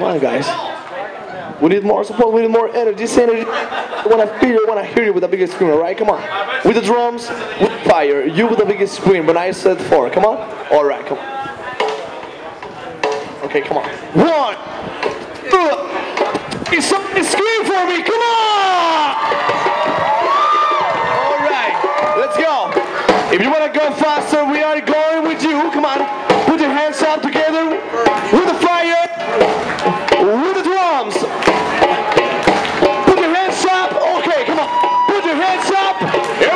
Come on, guys. We need more support. We need more energy. Energy. I want to feel you. I want to hear you with the biggest scream. Right, come on. With the drums, with fire. You with the biggest scream. When I said four, come on. All right, come on. Okay, come on. One, two. Somebody scream for me. Come on. All right, let's go. If you want to go faster, we are going hands up.